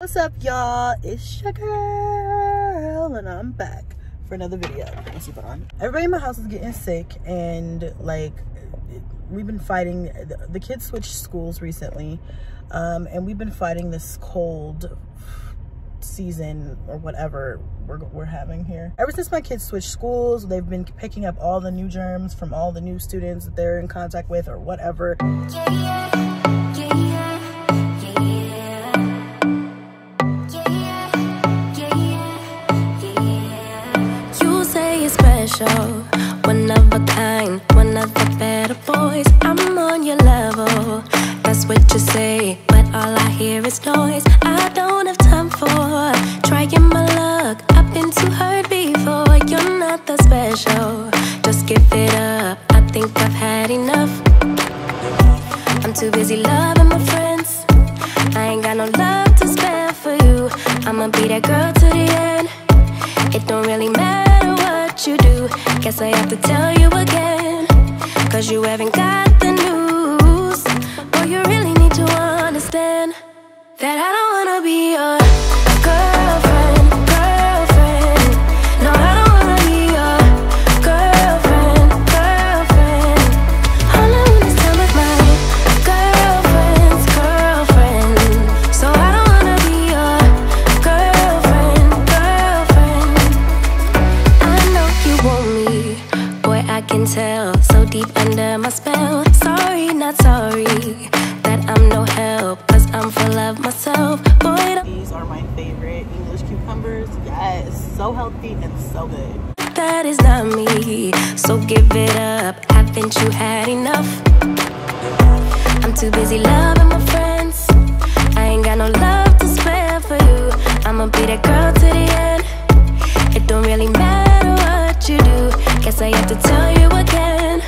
What's up, y'all? It's your girl, and I'm back for another video. Everybody in my house is getting sick, and like, we've been fighting. The, the kids switched schools recently, um, and we've been fighting this cold season or whatever we're, we're having here. Ever since my kids switched schools, they've been picking up all the new germs from all the new students that they're in contact with or whatever. Yeah, yeah. Busy loving my friends. I ain't got no love to spare for you. I'ma be that girl to the end. It don't really matter what you do. Guess I have to tell you again. Cause you haven't got the news. So healthy and so good. That is not me, so give it up. Haven't you had enough? I'm too busy loving my friends. I ain't got no love to spare for you. I'ma be that girl to the end. It don't really matter what you do. Guess I have to tell you again.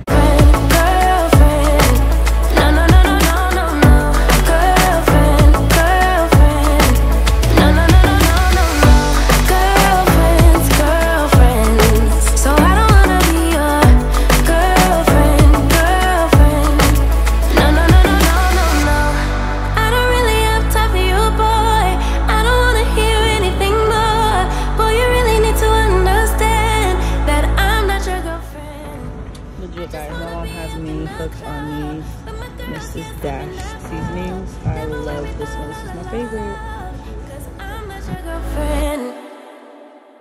Mrs. Dash seasonings. I love this one. This is my favorite.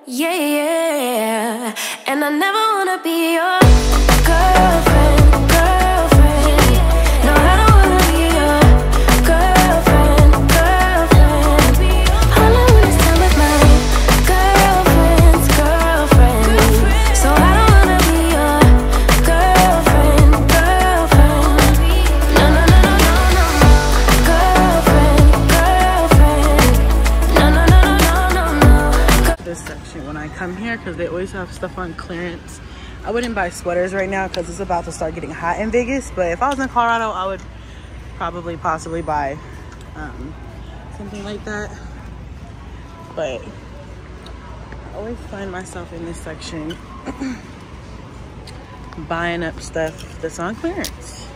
Yeah, yeah, yeah. And I never wanna be your have stuff on clearance. I wouldn't buy sweaters right now because it's about to start getting hot in Vegas. But if I was in Colorado, I would probably possibly buy um, something like that. But I always find myself in this section buying up stuff that's on clearance.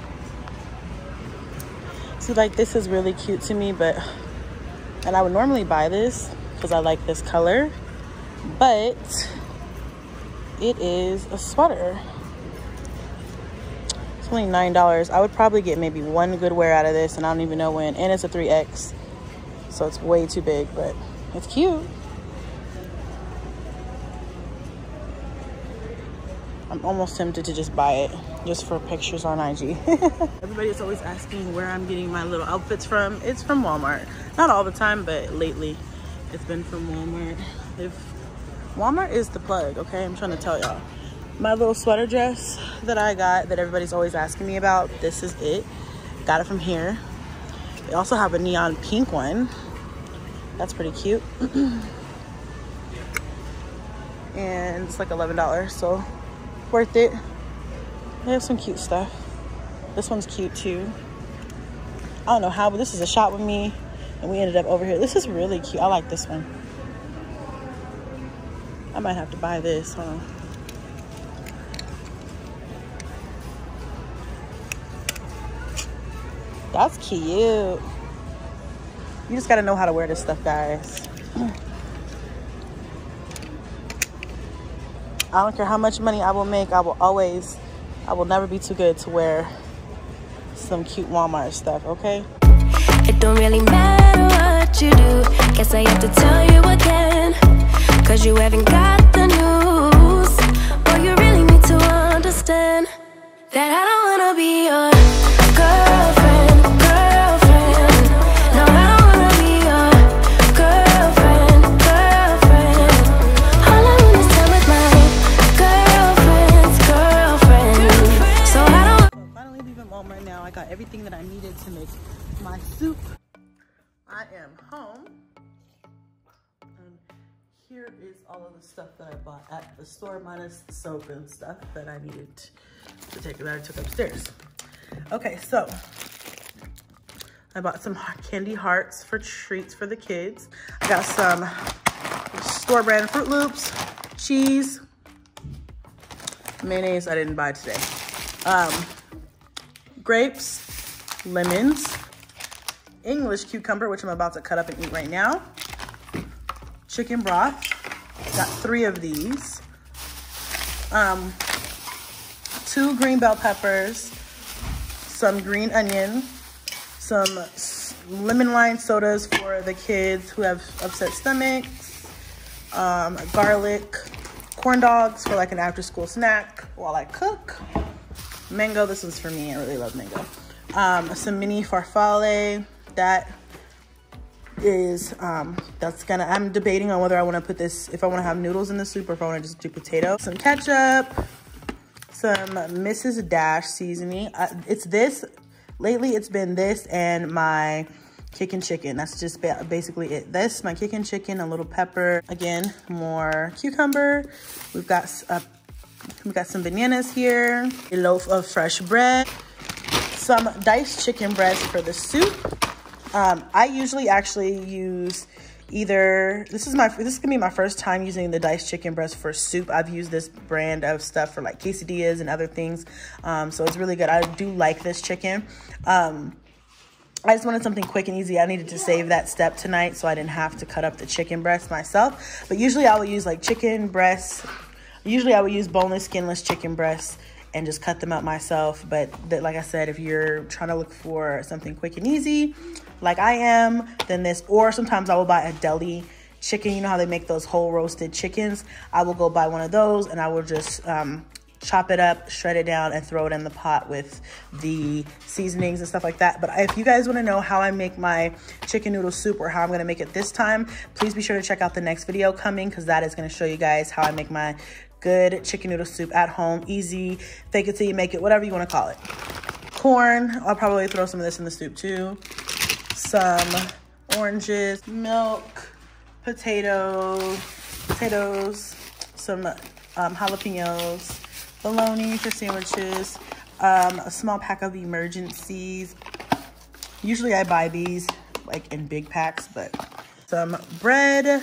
So like this is really cute to me, but and I would normally buy this because I like this color, but it is a sweater. It's only $9. I would probably get maybe one good wear out of this and I don't even know when. And it's a 3X. So it's way too big, but it's cute. I'm almost tempted to just buy it just for pictures on IG. Everybody is always asking where I'm getting my little outfits from. It's from Walmart. Not all the time, but lately it's been from Walmart. They've Walmart is the plug, okay? I'm trying to tell y'all. My little sweater dress that I got that everybody's always asking me about, this is it. Got it from here. They also have a neon pink one. That's pretty cute. and it's like $11, so worth it. They have some cute stuff. This one's cute too. I don't know how, but this is a shot with me and we ended up over here. This is really cute. I like this one. I might have to buy this, huh? That's cute. You just gotta know how to wear this stuff, guys. I don't care how much money I will make. I will always, I will never be too good to wear some cute Walmart stuff, okay? It don't really matter what you do. Guess I have to tell you again. Cause you haven't got the news. But you really need to understand that I don't wanna be your all of the stuff that I bought at the store, minus the soap and stuff that I needed to take that I took upstairs. Okay, so I bought some candy hearts for treats for the kids. I got some store brand Fruit Loops, cheese, mayonnaise I didn't buy today. Um, grapes, lemons, English cucumber, which I'm about to cut up and eat right now. Chicken broth, got three of these. Um, two green bell peppers, some green onion, some lemon lime sodas for the kids who have upset stomachs, um, garlic, corn dogs for like an after school snack while I cook. Mango, this one's for me, I really love mango. Um, some mini farfalle, that is, um, that's gonna, I'm debating on whether I wanna put this, if I wanna have noodles in the soup or if I wanna just do potato. Some ketchup, some Mrs. Dash seasoning. Uh, it's this, lately it's been this and my kickin' chicken. That's just ba basically it. This, my kickin' chicken, a little pepper. Again, more cucumber. We've got, uh, we've got some bananas here, a loaf of fresh bread, some diced chicken breast for the soup. Um, I usually actually use either this is my this is gonna be my first time using the diced chicken breast for soup i've used this brand of stuff for like quesadillas and other things um, so it's really good i do like this chicken um, I just wanted something quick and easy. I needed to save that step tonight so I didn't have to cut up the chicken breast myself. But usually I will use like chicken breasts. Usually I would use boneless, skinless chicken breasts and just cut them up myself. But that, like I said, if you're trying to look for something quick and easy, like I am, then this, or sometimes I will buy a deli chicken. You know how they make those whole roasted chickens? I will go buy one of those and I will just um, chop it up, shred it down, and throw it in the pot with the seasonings and stuff like that. But if you guys want to know how I make my chicken noodle soup or how I'm going to make it this time, please be sure to check out the next video coming because that is going to show you guys how I make my good chicken noodle soup at home. Easy, fake it till you make it, whatever you want to call it. Corn, I'll probably throw some of this in the soup too. Some oranges, milk, potatoes, potatoes, some um, jalapenos, bologna for sandwiches, um, a small pack of Emergen-Cs. Usually I buy these like in big packs, but some bread,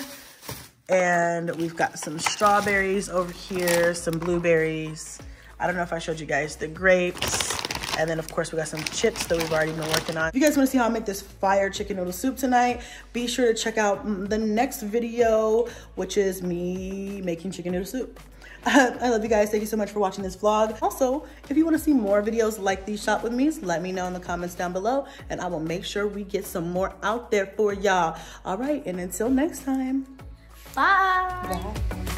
and we've got some strawberries over here, some blueberries. I don't know if I showed you guys the grapes. And then of course we got some chips that we've already been working on. If you guys wanna see how I make this fire chicken noodle soup tonight, be sure to check out the next video, which is me making chicken noodle soup. I love you guys. Thank you so much for watching this vlog. Also, if you want to see more videos like these shop with me's, let me know in the comments down below and I will make sure we get some more out there for y'all. All right, and until next time. 拜。